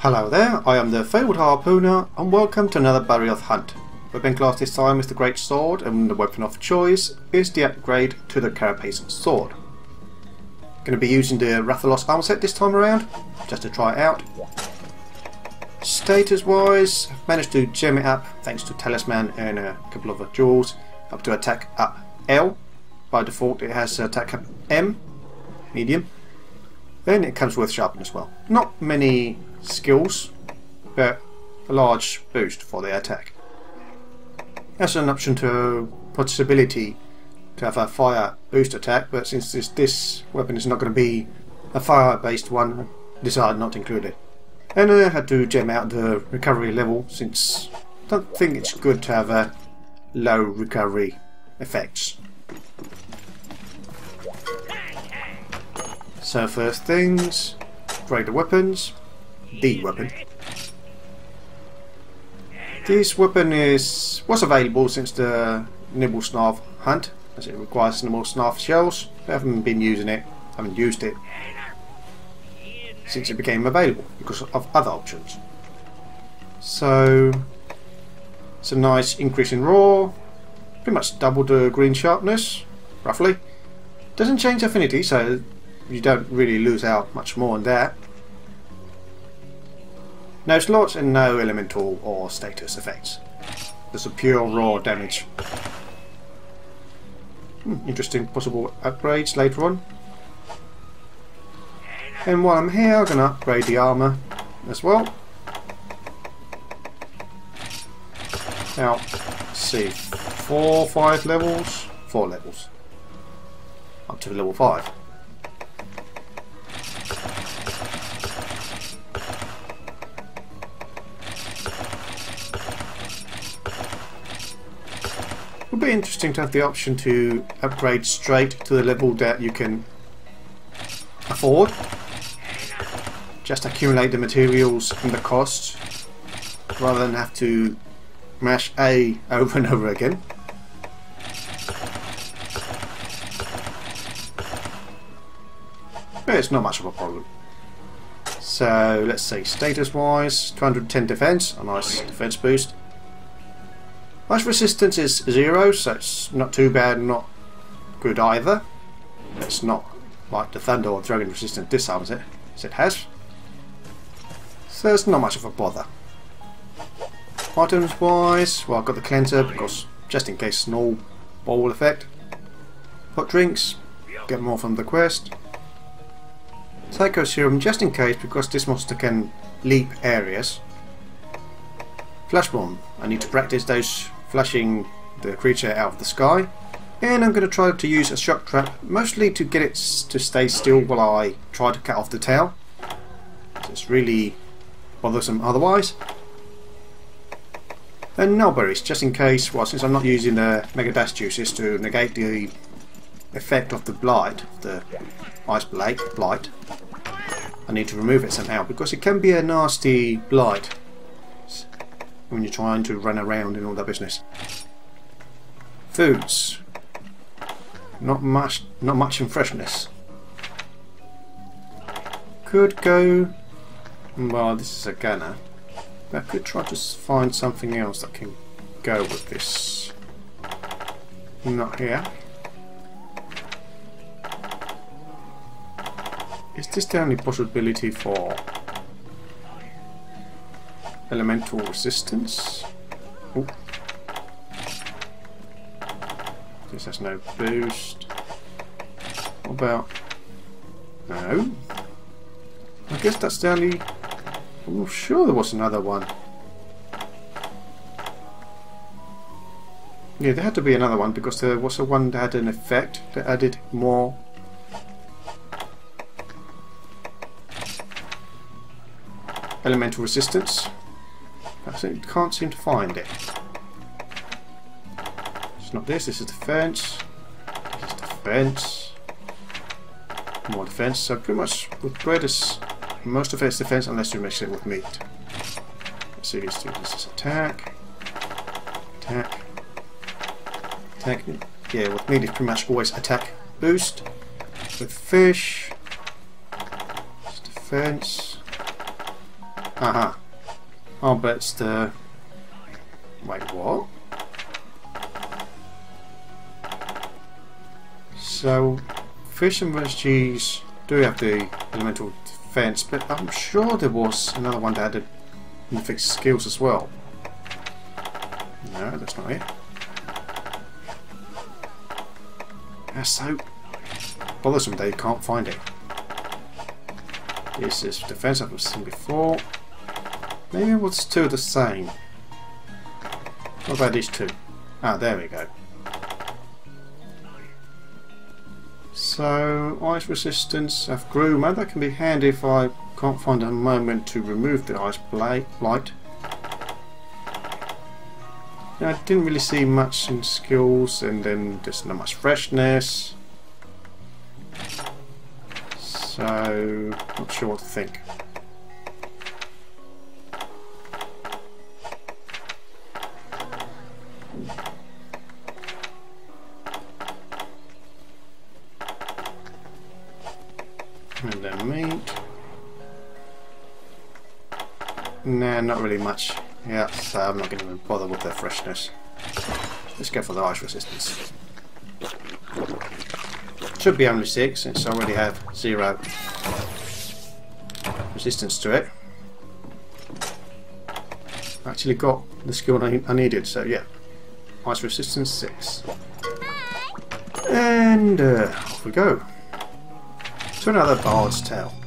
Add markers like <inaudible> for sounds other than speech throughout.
Hello there, I am the Fabled Harpooner and welcome to another Barioth hunt. Weapon class this time is the Great Sword and the weapon of choice is the upgrade to the Carapace Sword. Going to be using the Rathalos armor set this time around, just to try it out. Status wise, managed to gem it up thanks to Talisman and a couple of jewels up to attack up L. By default it has attack up M, medium. Then it comes with sharpen as well. Not many skills, but a large boost for the attack. That's an option to possibility to have a fire boost attack, but since this, this weapon is not going to be a fire based one, decided not to include it. And I had to gem out the recovery level since I don't think it's good to have a low recovery effects. So first things, upgrade the weapons. The weapon. This weapon is was available since the Nibelsnarf hunt, as it requires Nibelsnarf shells. I haven't been using it, haven't used it since it became available because of other options. So it's a nice increase in raw, pretty much double the green sharpness, roughly. Doesn't change affinity, so you don't really lose out much more on that. No slots and no elemental or status effects. Just a pure raw damage. Hmm, interesting possible upgrades later on. And while I'm here, I'm going to upgrade the armour as well. Now, see, four, five levels, four levels, up to level five. Interesting to have the option to upgrade straight to the level that you can afford. Just accumulate the materials and the costs rather than have to mash A <laughs> over and over again. But it's not much of a problem. So let's see, status wise, 210 defense, a nice defense boost. Ice resistance is zero, so it's not too bad, not good either. It's not like the Thunder or Dragon resistance disarms it, as it has. So it's not much of a bother. Items wise, well I've got the cleanser because just in case snow bowl effect. Hot drinks, get more from the quest. Psycho serum just in case because this monster can leap areas. Flash bomb, I need to practice those flashing the creature out of the sky. And I'm going to try to use a shock trap, mostly to get it to stay still while I try to cut off the tail. It's really bothersome otherwise. And Nullberries, just in case, well since I'm not using the Mega Dash juices to negate the effect of the blight, the ice blight, blight, I need to remove it somehow because it can be a nasty blight when you're trying to run around and all that business. Foods. Not much not much in freshness. Could go well this is a gunner. I could try to find something else that can go with this. Not here. Is this the only possibility for elemental resistance. Ooh. This has no boost. What about... No? I guess that's the only... I'm sure there was another one. Yeah, there had to be another one because there was a one that had an effect that added more elemental resistance. Can't seem to find it. It's not this, this is defense. This is defense. More defense. So pretty much with bread is most of it's defense unless you mix it with meat. Let's see. This is attack. Attack. Attack. Yeah, with meat it's pretty much always attack boost. With fish, it's defense. Uh-huh. Oh, Oh, but it's the... Wait, what? So, fish and veggies do have the elemental defense, but I'm sure there was another one that had the fixed skills as well. No, that's not it. That's so bothersome that you can't find it. This is defense I've seen before. Maybe was two the same. What about these two? Ah, there we go. So, ice resistance of groomer, that can be handy if I can't find a moment to remove the ice blight. Yeah, I didn't really see much in skills and then there's not much freshness. So, not sure what to think. Really much. Yeah, so I'm not going to bother with their freshness. Let's go for the ice resistance. Should be only 6 since I already have 0 resistance to it. Actually got the skill I needed, so yeah. Ice resistance 6. And uh, off we go to another Bard's Tale.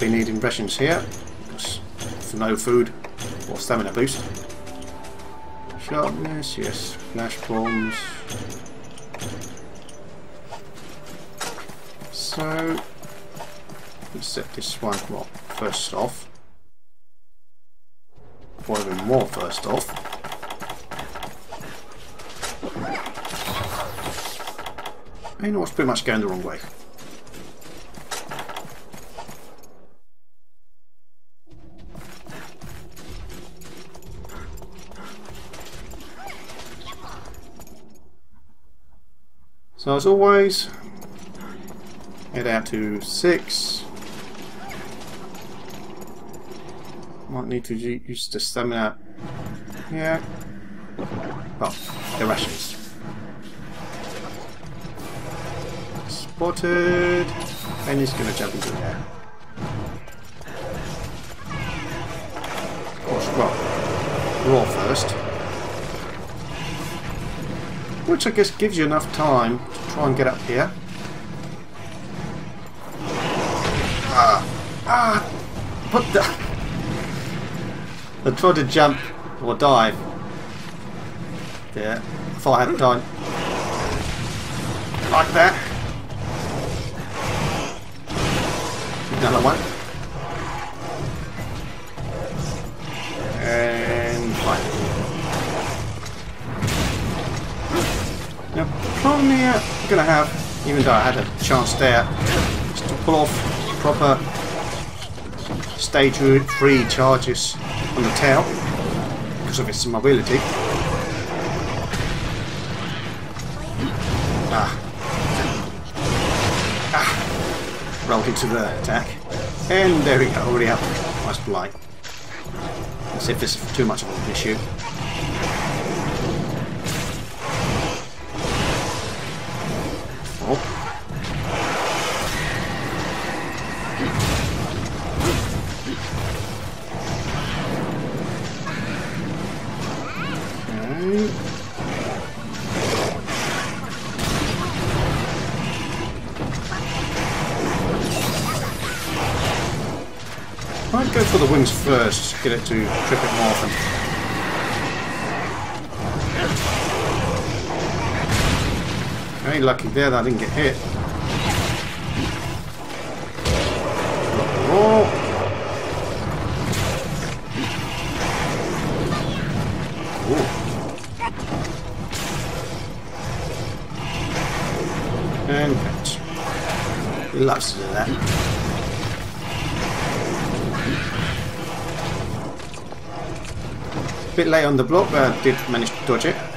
Be needing rations here, for no food or stamina boost. Sharpness, yes, flash bombs. So let's set this one well, first off. Or even more first off. You know what's pretty much going the wrong way. So as always, Head out to 6. Might need to use the stamina. Yeah. Oh, the rations. Spotted. And he's to jump into there. Of course, well, raw first. Which I guess gives you enough time to try and get up here. Ah! What the? I tried to jump or dive. Yeah, I thought I had time. Like that. Another one. Now, here I'm gonna have, even though I had a chance there, to pull off proper stage 3 charges on the tail because of its mobility. Ah. Ah. Rolled into the attack. And there we go, already have nice blight. Let's see if this is too much of an issue. I'd go for the wings first, get it to trip it more often. Very lucky there that I didn't get hit. And. He loves to do that. Bit late on the block, but I did manage to dodge it.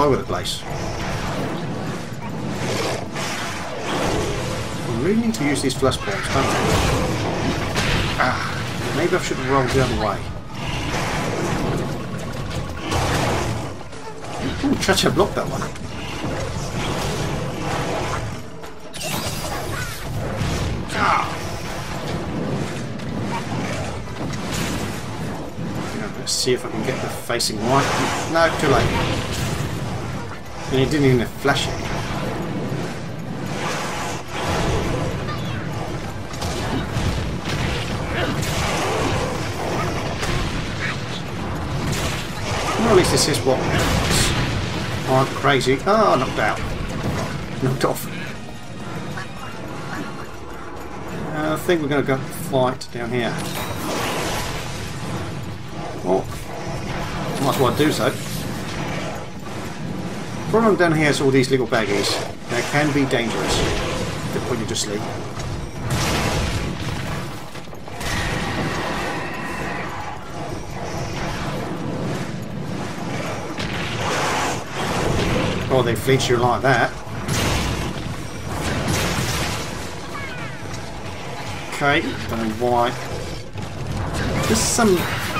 All over the place. I really need to use these flash bombs, don't I? Ah, maybe I should have rolled the other way. Ooh, Chacha blocked that one. Ah! Let's see if I can get the facing right. No, too late. And he didn't even flash it. Well, at least this is what aren't crazy. Ah, oh, knocked out. Knocked off. Uh, I think we're going to go fight down here. Well, might as well do so. Problem down here is all these little baggies. They can be dangerous. They put you to sleep. Oh, they fleet you like that. Okay, don't know why. There's some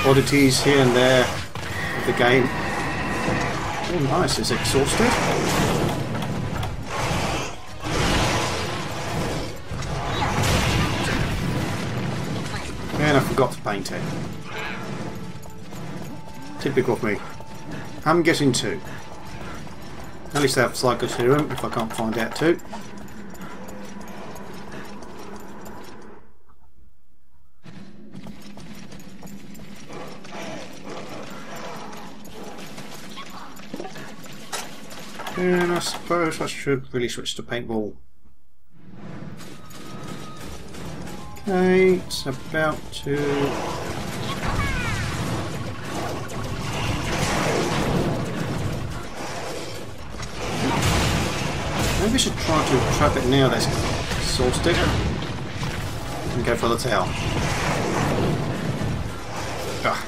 oddities here and there of the game. Oh, nice. Is exhausted. And I forgot to paint it. Typical of me. I'm getting two. At least I have Psycho Serum if I can't find out too. And I suppose I should really switch to paintball. Okay, it's about to Maybe I should try to trap it this sword stick and go for the tail. Ah.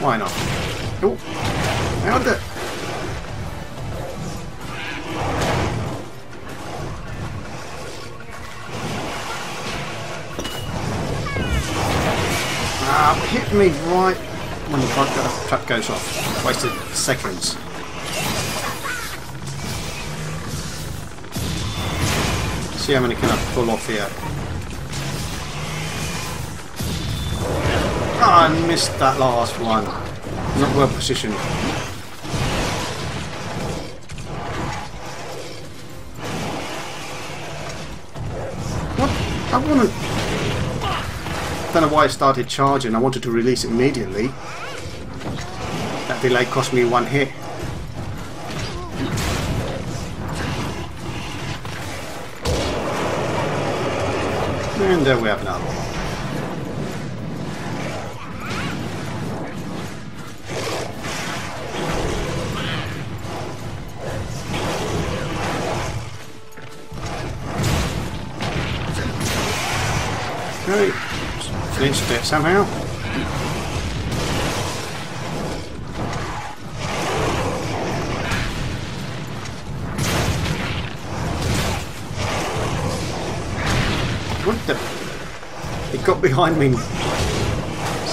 Why not? Oh, how did it? Me right when the trap goes off. Wasted seconds. See how many can I pull off here. Oh, I missed that last one. Not well positioned. What? I want to... don't know why it started charging. I wanted to release it immediately. That delay cost me one hit. And there we have another one. Okay, flinched it somehow. What the? It got behind me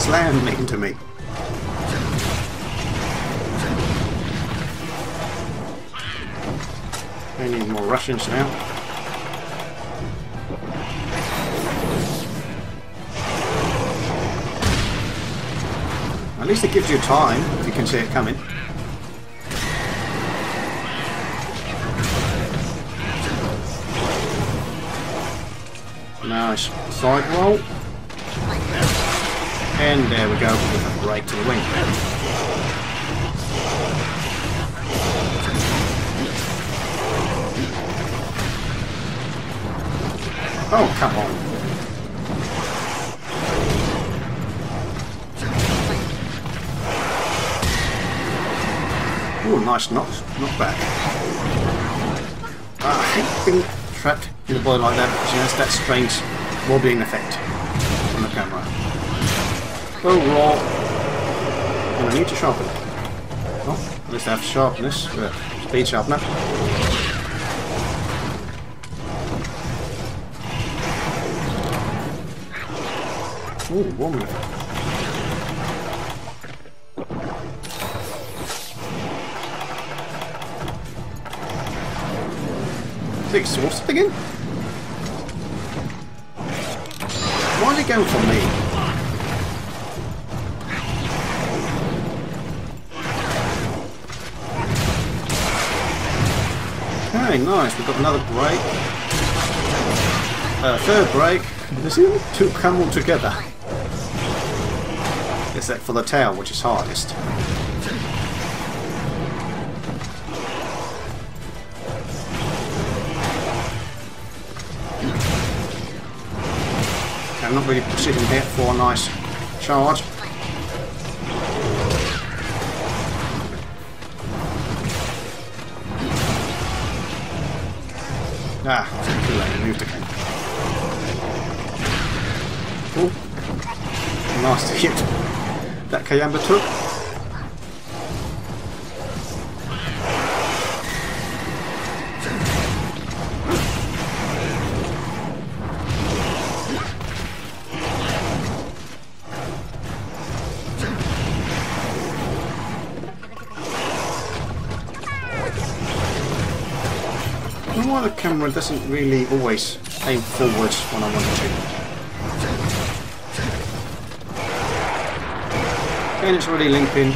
slammed me into me. I need more rations now. At least it gives you time if you can see it coming. Nice side roll. And there we go, right to the wing. Oh, come on. Oh, nice knock. Not bad. Ah, I hate being trapped in a body like that because you know, that strange wobbling effect on the camera. Oh, raw. And I need to sharpen it. Oh, at least I have sharpness, but speed sharpener. Ooh, woman. Is it exhausted again? Why is it going for me? Okay, nice. We've got another break. Uh, third break. They seem to come all together. Except for the tail, which is hardest. I'm not really sitting here for a nice charge. Ah, too late, moved again. Oh, nice hit that Kayamba took. Camera doesn't really always aim forwards when I want it to. And it's really limping.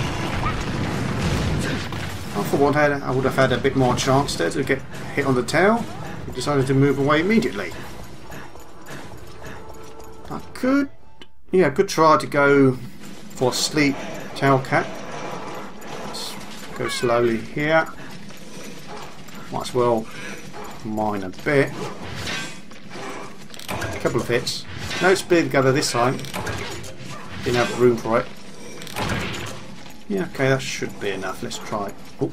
I thought I would have had a bit more chance there to get hit on the tail. I decided to move away immediately. I could, yeah, I could try to go for sleep tail cat. Let's go slowly here. Might as well mine a bit. A couple of hits. No speed gather this time. Didn't have room for it. Yeah, okay, that should be enough. Let's try. Oh.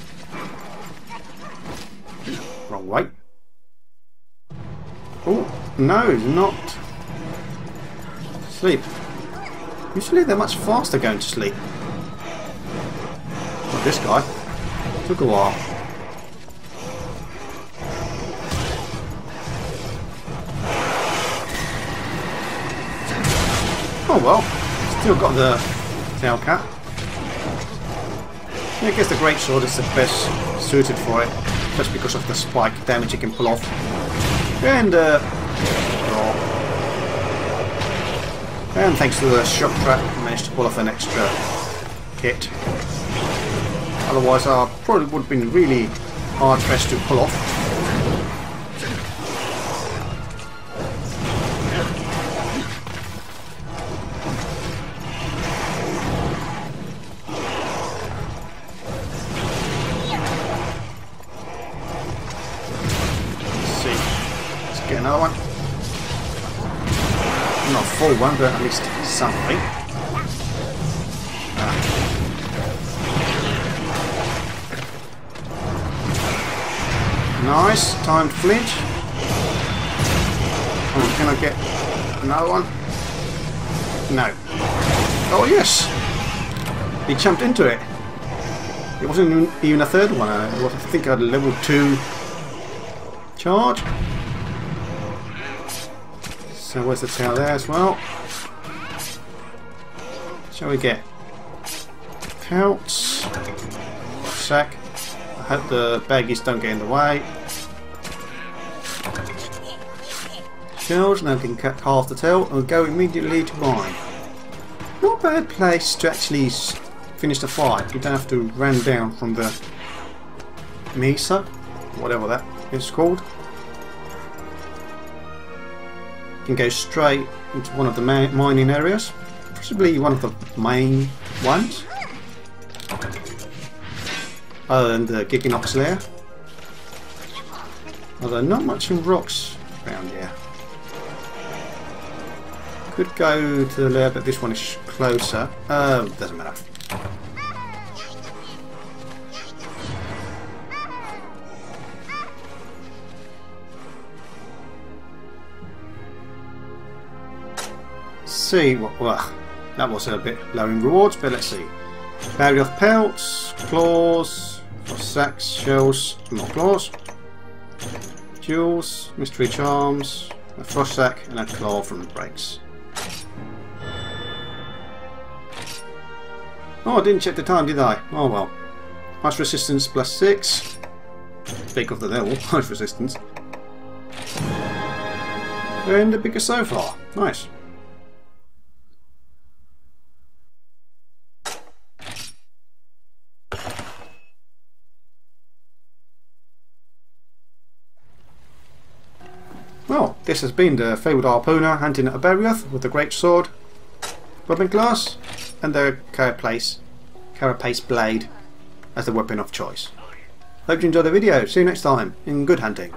Wrong way. Oh, no, not. Sleep. Usually they're much faster going to sleep. Not this guy. Took a while. Oh well, still got the tail. Yeah, I guess the great sword is the best suited for it, just because of the spike damage it can pull off. And uh, oh. and thanks to the shock trap, I managed to pull off an extra hit. Otherwise, I probably would have been really hard pressed to pull off. Another one. Not a full one, but at least something. Nice, timed flinch. Oh, can I get another one? No. Oh yes! He jumped into it. It wasn't even a third one. I think I had a level 2 charge. So where's the tail there as well? Shall we get pelts? Sack. I hope the baggies don't get in the way. Shells, now we can cut half the tail and go immediately to mine. Not a bad place to actually finish the fight. You don't have to run down from the Mesa, whatever that is called. Can go straight into one of the mining areas, possibly one of the main ones, other than the Gigginox lair. Although not much in rocks around here. Could go to the lair, but this one is closer. Uh, doesn't matter. See what. Well, that was a bit low in rewards, but let's see. Barioth pelts, claws, sacks, shells, more claws. Jewels, mystery charms, a frost sack, and a claw from the breaks. Oh, I didn't check the time, did I? Oh well. Ice resistance plus six. Big of the level, <laughs> ice resistance. And the biggest so far. Nice. This has been the fabled harpooner hunting a Barioth with the great sword, weapon class, and the carapace, carapace blade as the weapon of choice. Hope you enjoyed the video. See you next time in good hunting.